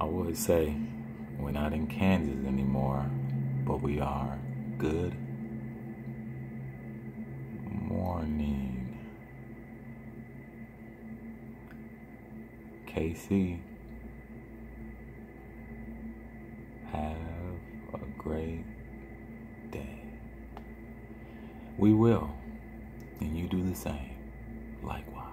I would say we're not in Kansas anymore, but we are good morning. KC, have a great day. We will, and you do the same likewise.